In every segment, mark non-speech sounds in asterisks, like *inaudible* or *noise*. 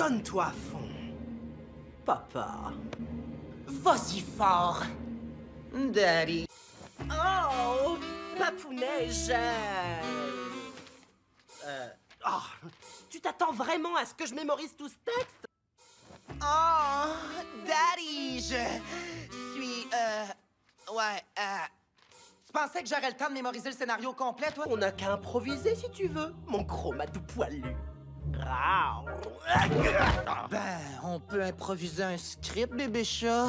Donne-toi à fond. Papa. Vas-y fort. Daddy. Oh, papounet. Euh, oh, tu t'attends vraiment à ce que je mémorise tout ce texte? Oh, Daddy, je suis, euh... Ouais, euh... Tu pensais que j'aurais le temps de mémoriser le scénario complet, toi? On n'a qu'à improviser si tu veux, mon chromatou poilu. Ben, on peut improviser un script, bébé chat.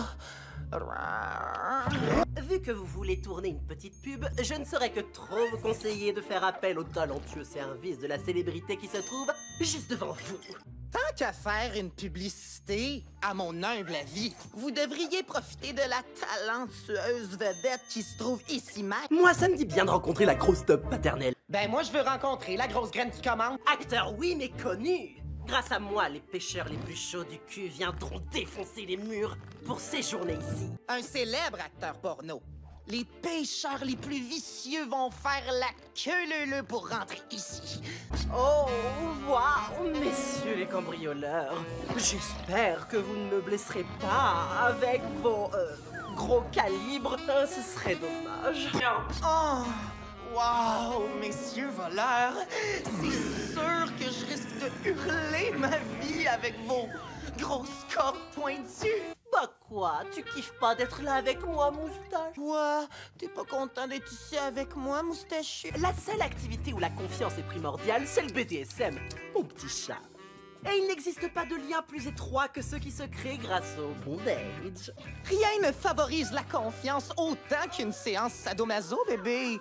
Vu que vous voulez tourner une petite pub, je ne saurais que trop vous conseiller de faire appel au talentueux service de la célébrité qui se trouve juste devant vous. Tant qu'à faire une publicité, à mon humble avis, vous devriez profiter de la talentueuse vedette qui se trouve ici même. Moi, ça me dit bien de rencontrer la grosse top paternelle. Ben, moi, je veux rencontrer la grosse graine qui commande. Acteur, oui, mais connu. Grâce à moi, les pêcheurs les plus chauds du cul viendront défoncer les murs pour séjourner ici. Un célèbre acteur porno. Les pêcheurs les plus vicieux vont faire la queue leu pour rentrer ici. Oh, waouh, messieurs les cambrioleurs. J'espère que vous ne me blesserez pas avec vos euh, gros calibres. Euh, ce serait dommage. Oh, wow, messieurs voleurs. C'est sûr que je risque de hurler ma vie avec vos grosses cordes pointues. Quoi, tu kiffes pas d'être là avec moi, moustache Quoi? T'es pas content d'être ici avec moi, moustachu? La seule activité où la confiance est primordiale, c'est le BDSM, mon petit chat. Et il n'existe pas de lien plus étroit que ceux qui se créent grâce au bondage. Rien ne favorise la confiance autant qu'une séance sadomaso, bébé.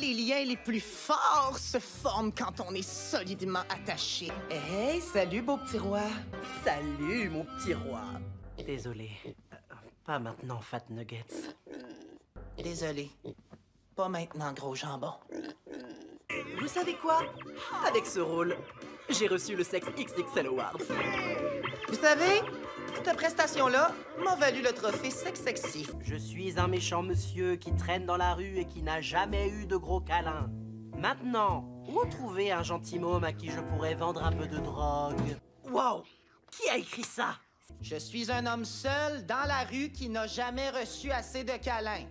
Les liens les plus forts se forment quand on est solidement attaché. Hey, salut, beau petit roi. Salut, mon petit roi. Désolé. Pas maintenant, Fat Nuggets. Désolé. Pas maintenant, gros jambon. Vous savez quoi? Avec ce rôle, j'ai reçu le Sex XXL Awards. Vous savez, cette prestation-là m'a valu le trophée Sex Sexy. Je suis un méchant monsieur qui traîne dans la rue et qui n'a jamais eu de gros câlins. Maintenant, où trouver un gentil môme à qui je pourrais vendre un peu de drogue? Wow Qui a écrit ça? Je suis un homme seul dans la rue qui n'a jamais reçu assez de câlins.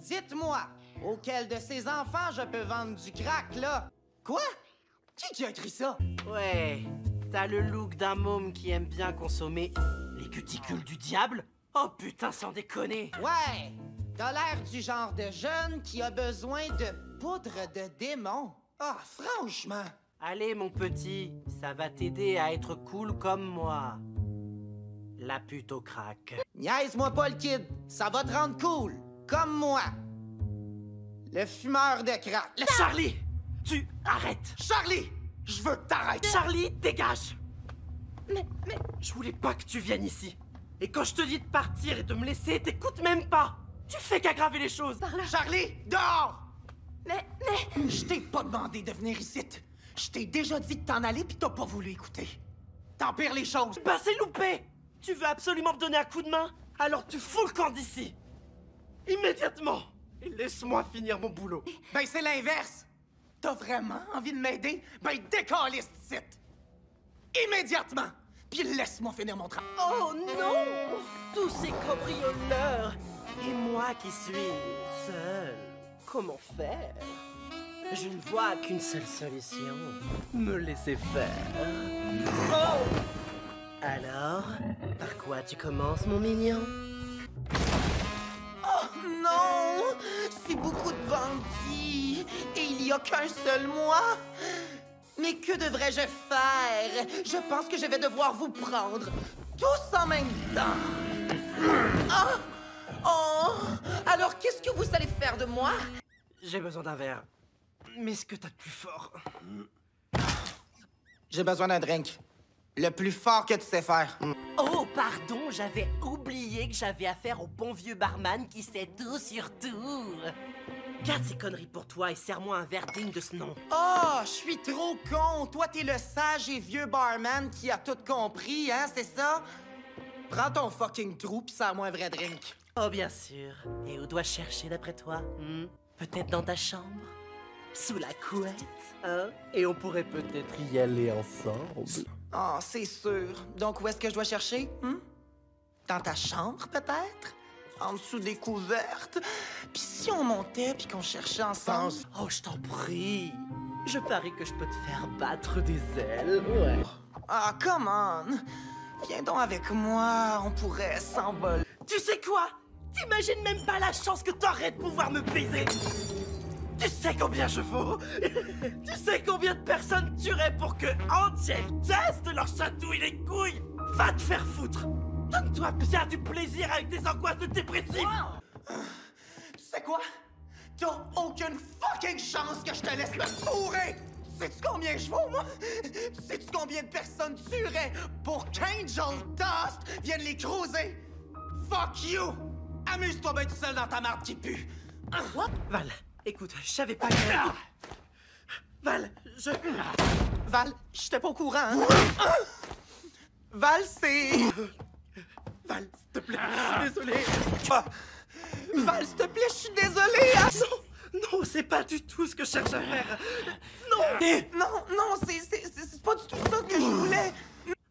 Dites-moi, auquel de ces enfants je peux vendre du crack, là? Quoi? Qui qui a écrit ça? Ouais, t'as le look d'un môme qui aime bien consommer les cuticules du diable? Oh putain, sans déconner Ouais, t'as l'air du genre de jeune qui a besoin de poudre de démon. Ah, franchement. Allez, mon petit, ça va t'aider à être cool comme moi. La pute au crack. Niaise-moi pas le kid, ça va te rendre cool, comme moi. Le fumeur de crack. Le Charlie Tu arrêtes Charlie! Je veux que t'arrêtes! Charlie, dégage Mais, mais, je voulais pas que tu viennes ici. Et quand je te dis de partir et de me laisser, t'écoutes même pas Tu fais qu'aggraver les choses Charlie, dehors! Mais, mais... Je t'ai pas demandé de venir ici. Je t'ai déjà dit de t'en aller pis t'as pas voulu écouter. T'empires les choses. Bah c'est loupé Tu veux absolument me donner un coup de main? Alors tu fous le camp d'ici Immédiatement Et laisse-moi finir mon boulot Ben c'est l'inverse. T'as vraiment envie de m'aider? Ben décaliste ici. Immédiatement. Puis laisse-moi finir mon travail. Oh non Tous ces cambrioleurs Et moi qui suis seul. Comment faire? Je ne vois qu'une seule solution. Me laisser faire. Oh Alors, par quoi tu commences, mon mignon Oh non! C'est beaucoup de bandits! Et il n'y a qu'un seul moi! Mais que devrais-je faire? Je pense que je vais devoir vous prendre tous en même temps! Ah! Oh! Alors qu'est-ce que vous allez faire de moi? J'ai besoin d'un verre. Mais ce que t'as de plus fort? J'ai besoin d'un drink. Le plus fort que tu sais faire. Oh, pardon, j'avais oublié que j'avais affaire au bon vieux barman qui sait tout sur tout. Garde ces conneries pour toi et serre-moi un verre digne de ce nom. Oh, je suis trop con! Toi, t'es le sage et vieux barman qui a tout compris, hein, c'est ça? Prends ton fucking trou pis sers-moi un vrai drink. Oh, bien sûr. Et où dois-je chercher d'après toi hmm? Peut-être dans ta chambre? Sous la couette Hein? Et on pourrait peut-être y aller ensemble. Ah, c'est sûr. Donc, où est-ce que je dois chercher? hmm? Dans ta chambre, peut-être? En dessous des couvertes? Puis si on montait puis qu'on cherchait ensemble? Oh, je t'en prie. Je parie que je peux te faire battre des ailes. Ouais. Ah, come on! Viens donc avec moi, on pourrait s'envoler. Tu sais quoi? T'imagines même pas la chance que t'aurais de pouvoir me baiser Tu sais combien je vaux? *laughs* Tu sais combien de personnes tueraient pour que Angel teste leur chatouille les couilles? Va te faire foutre Donne-toi bien du plaisir avec des angoisses de dépressif Tu sais quoi? T'as aucune fucking chance que je te laisse me fourrer! Sais-tu combien je vaux, moi? Sais-tu combien de personnes tueraient pour qu'Angel Dust vienne les cruiser? Fuck you! Amuse-toi bien tout seul dans ta marde qui pue! What? Val, écoute, je savais pas que... Val, je... Val, j'étais pas au courant, hein? Val, c'est... Val, s'il te plaît, je suis désolé Ah. Val, s'il te plaît, je suis désolé! hein? Non, non, c'est pas du tout ce que je cherche à faire Non Non, non, c'est- pas du tout ça que je voulais!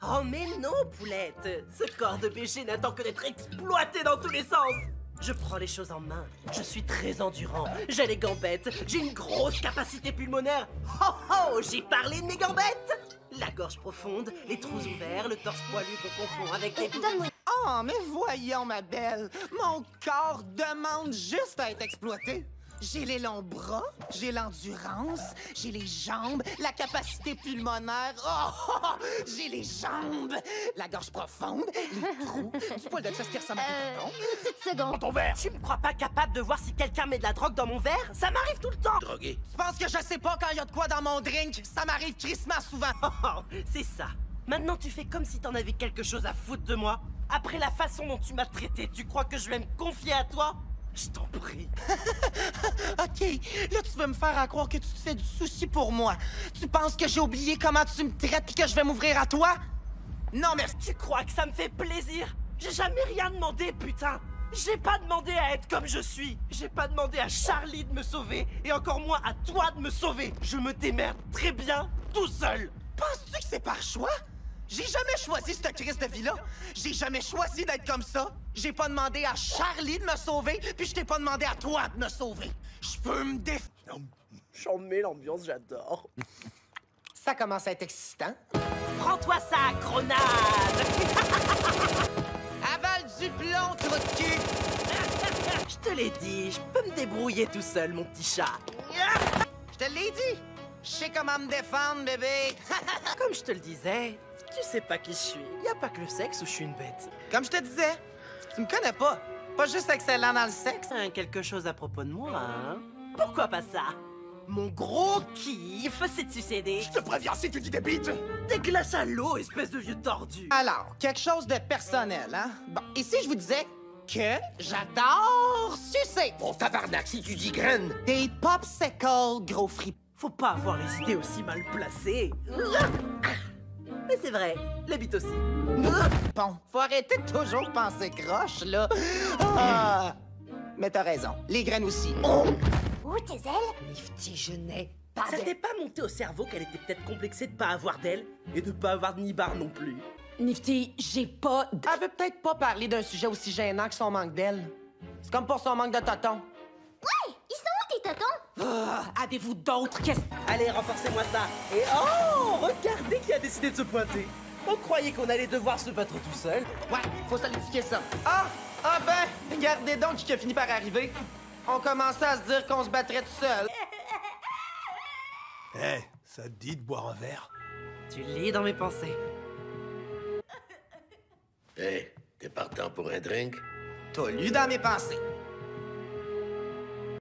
Oh mais non, poulette Ce corps de BG n'attend que d'être exploité dans tous les sens Je prends les choses en main, je suis très endurant, j'ai les gambettes, j'ai une grosse capacité pulmonaire. Oh oh, j'ai parlé de mes gambettes. La gorge profonde, les trous ouverts, le torse poilu qu'on confond avec les... Oh, mais voyons, ma belle, mon corps demande juste à être exploité. J'ai les longs bras, j'ai l'endurance, j'ai les jambes, la capacité pulmonaire. Oh, oh, oh, j'ai les jambes, la gorge profonde, les trous, du poil de chest qui ressemble à Euh, un une petite seconde. Ton verre Tu me crois pas capable de voir si quelqu'un met de la drogue dans mon verre? Ça m'arrive tout le temps Drogué. Tu penses que je sais pas quand il y a de quoi dans mon drink? Ça m'arrive crissement souvent. Oh, oh, c'est ça. Maintenant, tu fais comme si t'en avais quelque chose à foutre de moi. Après la façon dont tu m'as traité, tu crois que je vais me confier à toi? Je t'en prie. *laughs* OK, là, tu veux me faire à croire que tu te fais du souci pour moi. Tu penses que j'ai oublié comment tu me traites et que je vais m'ouvrir à toi? Non, merci. Tu crois que ça me fait plaisir J'ai jamais rien demandé, putain J'ai pas demandé à être comme je suis J'ai pas demandé à Charlie de me sauver Et encore moins à toi de me sauver Je me démerde très bien, tout seul Penses-tu que c'est par choix? J'ai jamais choisi cette crise de vie-là. J'ai jamais choisi d'être comme ça. J'ai pas demandé à Charlie de me sauver, puis je t'ai pas demandé à toi de me sauver. Je peux me déf... J'en mets l'ambiance, j'adore Ça commence à être excitant. Prends-toi ça, grenade *laughs* Avale du plomb, trou de cul! Je te l'ai dit, je peux me débrouiller tout seul, mon petit chat Je te l'ai dit! Je sais comment me défendre, bébé! Comme je te le disais, tu sais pas qui je suis. Y a pas que le sexe où je suis une bête. Comme je te disais, tu me connais pas. Pas juste excellent dans le sexe. Hein, quelque chose à propos de moi, hein Pourquoi pas ça? Mon gros kiff, c'est de succéder. Je te préviens si tu dis des bites Des glaces à l'eau, espèce de vieux tordu. Alors, quelque chose de personnel, hein? Bon, et si je vous disais que j'adore sucer Bon tabarnak, si tu dis graine des popsicles gros fripons. Faut pas avoir les idées aussi mal placées. Mais c'est vrai, la bite aussi. Faut arrêter de toujours penser croche, là. Ah! Mais t'as raison, les graines aussi. Où tes ailes? Nifty, je n'ai pas Ça t'est pas monté au cerveau qu'elle était peut-être complexée de pas avoir d'elle et de pas avoir de nibar non plus? Nifty, j'ai pas de... Elle veut peut-être pas parler d'un sujet aussi gênant que son manque d'elle. C'est comme pour son manque de tonton. Ah, Avez-vous d'autres questions? Allez, renforcez-moi ça. Et oh, regardez qui a décidé de se pointer. On croyait qu'on allait devoir se battre tout seul. Ouais, faut solidifier ça. Ah! Ah ben! Regardez donc qui a fini par arriver. On commençait à se dire qu'on se battrait tout seul. Eh, ça te dit de boire un verre? Tu lis dans mes pensées. Hé, t'es partant pour un drink? T'as lu dans mes pensées.